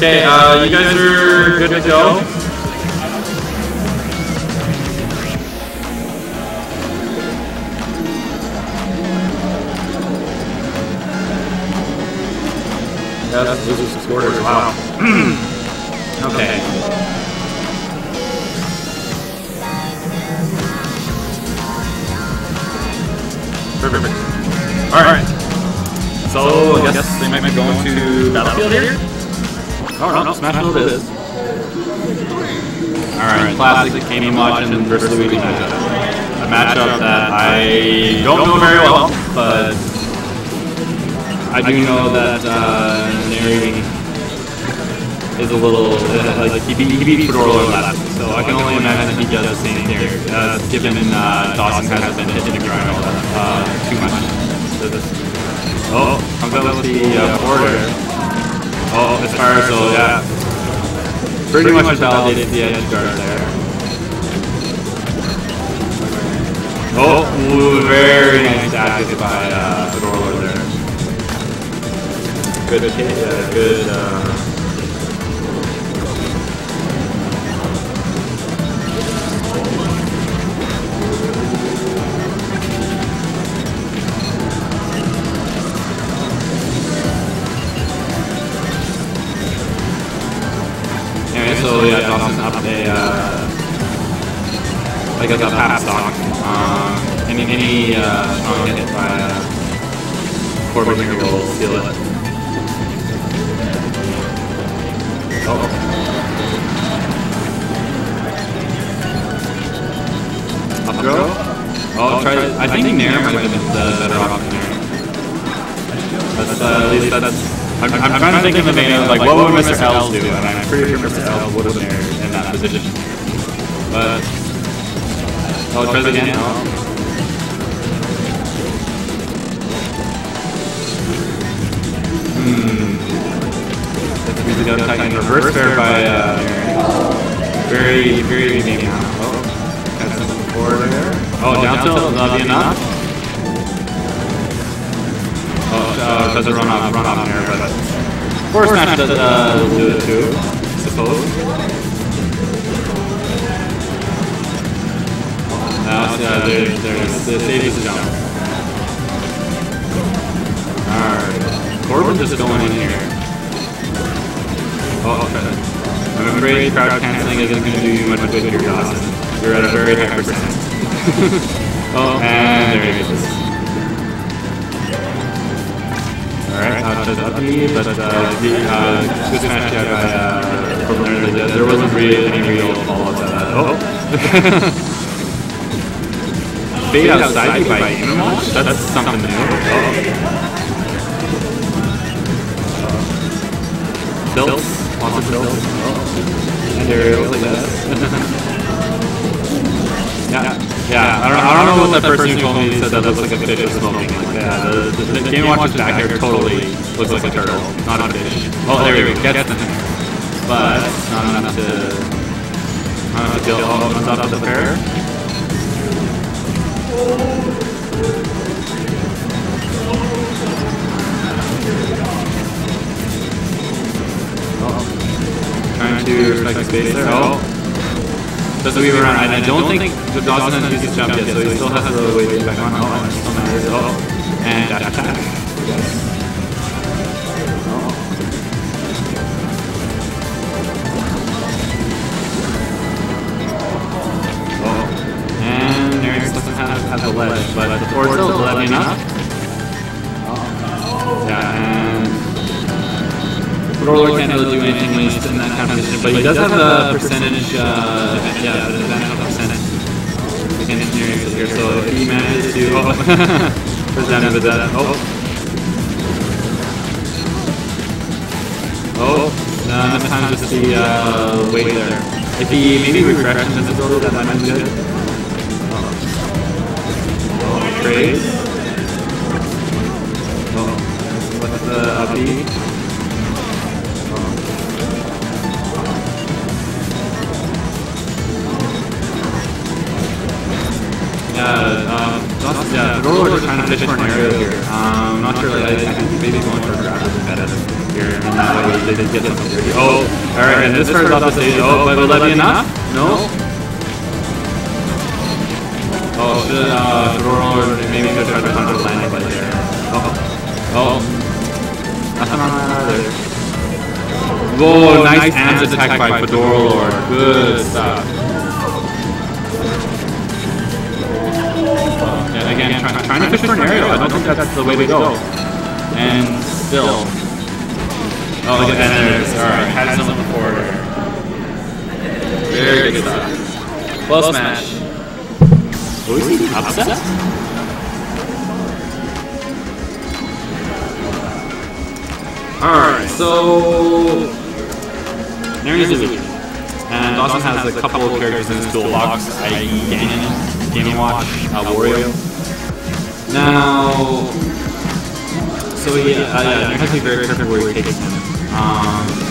Okay, uh, you guys are good to go. Yeah, that's losers quarters. Wow. okay. Perfect. All right. So I guess they might be going to Battlefield here. Oh no, no Smashville it is. All right, classic Amy Watson versus Luigi matchup. A matchup that I don't know very well, but I do know that uh, Neri is a little uh, like he beat, he beat Fedora last, so I can only imagine he does the same here. Uh, given uh, Dawson hasn't been hitting the grind all that uh, too much. So this, oh, comes out with the uh, border. Oh, as far as so yeah, pretty much validated the edge guard there. Oh, ooh, very nice active by uh, Fedora there. Good, uh, good. Uh, like a, pass stock. Um, any any uh, strong hit by uh, Corbin here will seal it. Oh. Up throw? Oh, try. I think Nair might have been the better option there. That's uh, at least that's. I'm, I'm trying to think in the vein of like what would Mr. L's do, and I'm pretty sure Mr. L would have been in that position. But oh, tries again. Oh. Hmm. That's music out attacking reverse fair by uh, very very easy now. Oh, got something forward there. Oh, down tilt, that'll be enough. Oh, uh, doesn't run off, run off there, but force smash does uh, do it too, I suppose. Now, uh, there's, the safest jump. Alright, Corbin just going in here. Oh, okay. I'm afraid crouch canceling isn't going to do you much good here, Dawson. You're at a very high percent. oh, and there he goes. Alright, out to the uppy, but uh, the, uh, good smash out by uh, there, there wasn't really any real follow-up to that. Oh! Fade outside by Image? That's something new. Oh. Tilts? Lots of tilts. Oh. Guess. Yeah, yeah. I don't, I don't know what that person who told me said that looks like a fish is smoking. Like, yeah, the, the, the Game Watch's back here totally looks like a turtle, not a fish. Oh, there we go. Gets them. But not enough to not enough to kill. Oh, on top of the pair. Trying to respect the space there. Oh. Doesn't weave around. I, I don't think the Dawson has used his jump yet, so he still has to wait to back on. Oh, and still matters. Oh, and attack. Have, have the ledge, but the tilt will let me enough. Yeah, and Roller can't really do anything when he's in that kind of position, but he does have the percentage, uh, yeah, the advantage of the percentage against Nerix here, so if he manages to, oh, present with that, oh. Oh, uh, enough time to uh, wait there. If he maybe refreshes his ability, that might be good. Oh, trade. Oh, what's the up B? Yeah, um, yeah, roller is trying to fish for an aerial here. Um, I'm not sure, like, I think maybe going for a grab be better. here, and that way they did get something. Oh, alright, and this starts off the stage. Oh, but will that be enough? No? Oh, should, uh, maybe the there. Oh, oh. Whoa, nice amps attack by Fedora Lord. Good stuff. Yeah, again, try, trying to fish for an aerial. I don't think that's the way to go. And still. Oh, look at that. Alright, had some before. Very good stuff. Close smash. Is? Alright, so... There's Luigi. And Dawson has a couple of characters in his toolbox, i.e. Ganon, Game & Watch, uh, Wario. Now... So yeah, uh, yeah, you have to be very careful where you take him. Um,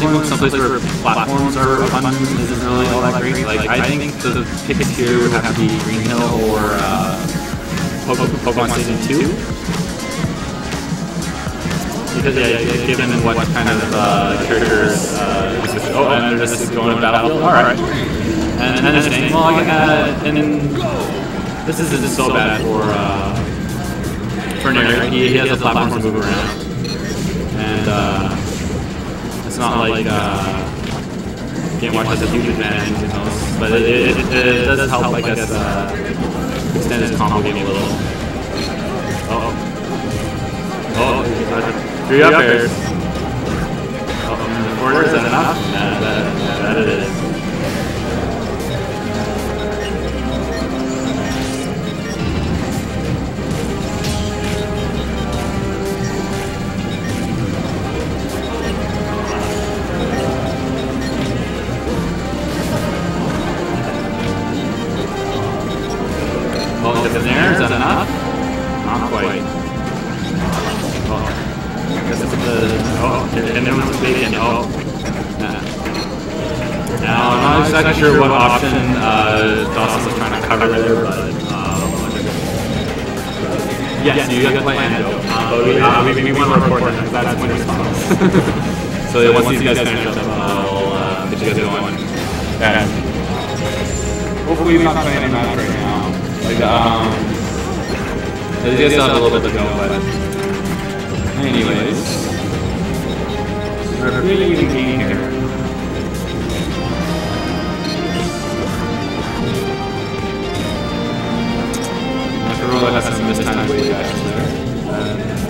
I think going someplace where platforms are abundant isn't really all that great. Like, I think the picks here would have to be Green Hill or uh, Pokemon Stadium 2. Because yeah, given what kind of uh, characters, uh, oh, and they're just going to Battlefield. All right, and then interesting. Well, uh, and then this isn't so bad for uh, for Neri. He, he has a platform to move around, and uh, it's not like uh, Game Watch has a huge advantage in those, but it, it, it, it does help, I guess, uh, extend his combo game a little. Oh. Oh, Three up airs. Oh, in the corner, is that enough? Yeah, that, that it is. Response. so once these guys finish up, I'll uh, get you guys going. Yeah. Hopefully we're not playing a match right now. Like, um... These guys still have a little bit to go, but... Anyways... We're a pretty even game here. Motorola has some mistime wave actions there. Uh,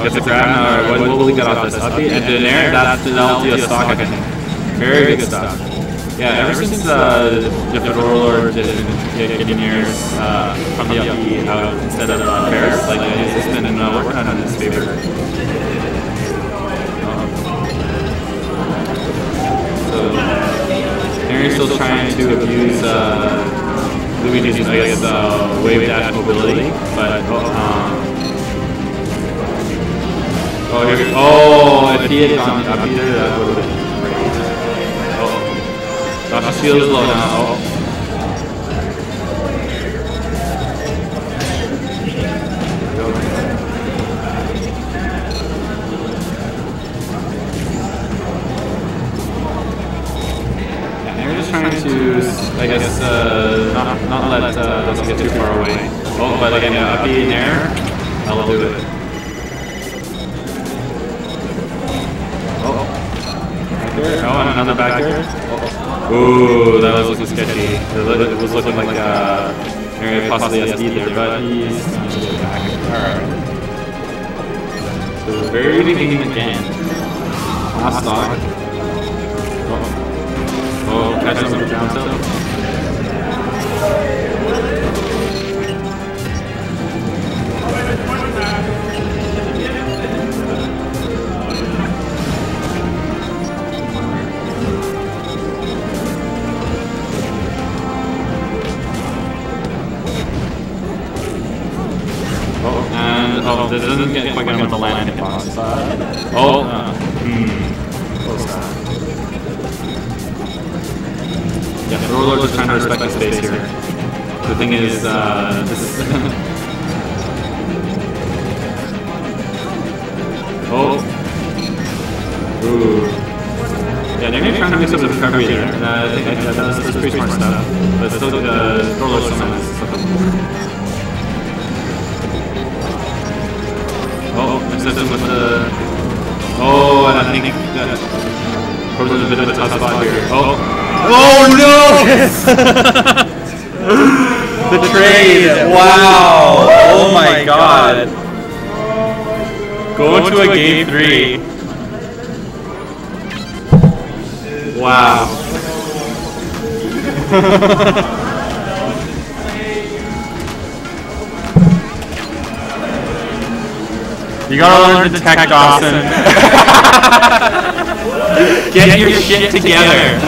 oh, gets a grab now. What, will he get off this? Upbeat and Daenerys, that's penalty of stock, I think. Very good stuff. Yeah, ever since uh, the Fedora Lord did getting years uh, from the upbeat out instead of uh, Paris, like it's been uh, working in his favor. So, Neri's still trying to abuse uh, Luigi's, I guess, uh, wave dash mobility, but um, oh, here, oh, if he had gone up either, that would have been great. Oh, Josh Shields low now. Oh. trying to, I guess, uh, not, not let uh, Dustin get too far away. Oh, but again, yeah, up in I'll do it. There. Oh, and another back there. Oh. Ooh, that was looking sketchy. It was looking like uh, area possibly SD there, but he's back. Alright. So very beginning again. Last stock. Oh, catch him down tilt. Yeah, the Warlord just trying to respect the space here. The thing is, uh, this Oh. Ooh. Yeah, they're trying to mix up the recovery there. And uh, I think I, that's, that's pretty smart stuff. But still, uh, Dorlo's still nice. Oh, mixed him with the... Oh, and I think that... In a bit of a tough spot here. Oh. Oh no! the trade. Wow. Oh my god. Going to a game three. Wow. you gotta learn to tech, Dawson. Get your shit together.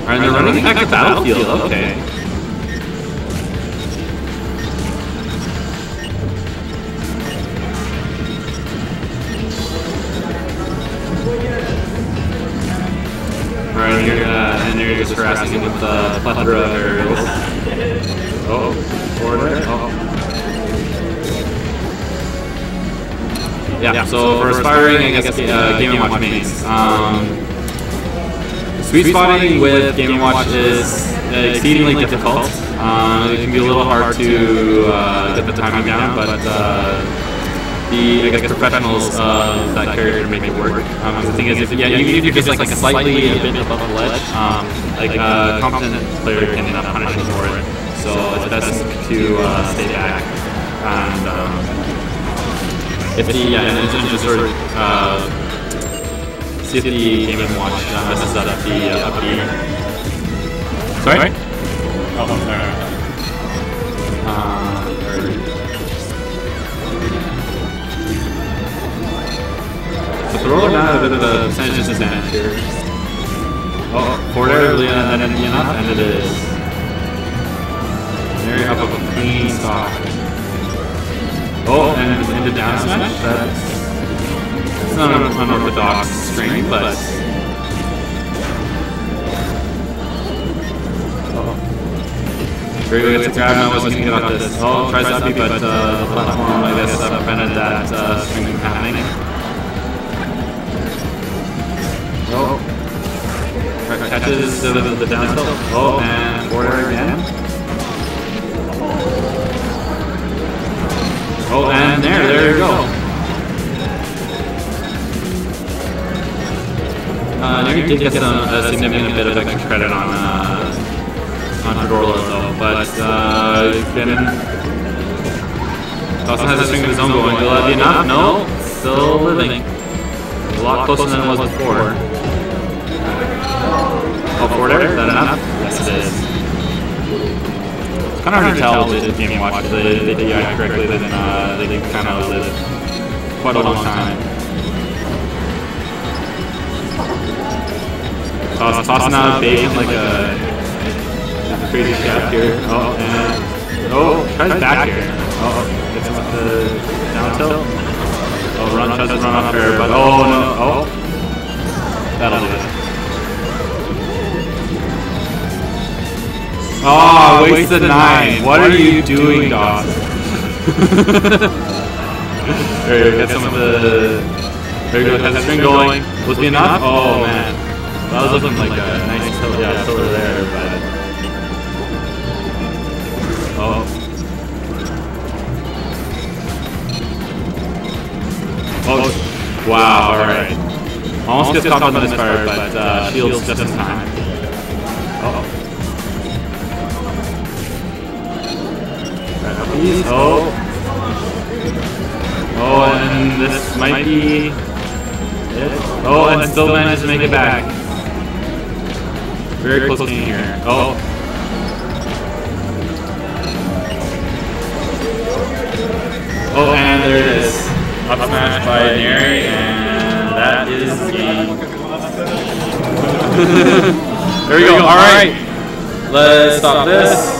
Alright, they're running back to Battlefield, okay. Harassing with the plethora of aerials. Oh, forward. Oh. Yeah, so for aspiring, I guess, uh, Game & Watch mains. Um, Sweet spotting with Game & Watch is exceedingly difficult. Um, it can be a little hard to uh, get the timing down, but uh, the guess professionals of that character make it work. Um, the thing is, if, yeah, if you're just like, like slightly a bit above the ledge, um, like a uh, competent player can uh, punish you for it. So it's best to uh, stay back and. Um, if the yeah, and just sort of uh, see if the Game and Watch uh, messes up the uh, up the. Sorry. Oh, sorry. Now a bit of a percentage disadvantage here. Oh, air really uh, enough, and it is. Very up a clean stop. Oh, and into down smash? That's, that's not an unorthodox string, but... Oh. Very good to grab now, wasn't get off this. Oh, tries to but uh, the platform, I guess, uh, prevented that uh, string from happening. Oh. Catches the, the, the down tilt. Oh, and forward again. Oh, and there, there you go. Uh, Neri did get some a significant bit of extra credit on uh, on Fedorla though, but uh, then Dawson has a string of his own going. Will that be enough? No, still living. A lot closer than it was before. Oh, forward air? Is that enough? Yes, it is It's kind of hard to tell with Game Watch. They, they DI correctly, then uh, they can kind of live quite a long time. Toss, tossing out bacon like a, a crazy chef here. Oh, and oh, tries back here. Oh, gets with the down tilt. Oh, run, to run off there, but oh no, oh, that'll do it. Oh, waste the nine. What are you doing, dog? there you go, get some of the... There you go, has the string going. Was it enough? Oh, oh man. That was looking like a nice tilt, yeah, tilt there, but... Oh. Oh, oh wow, alright. Almost gets caught on the misfire, but uh, uh shields just in time. Oh. Oh, and this might be it. Oh, and still manages to make it back. Very close game here. Oh. Oh, and there it is. Up smash by Neri, and that is game. there we go. All right. Let's stop this.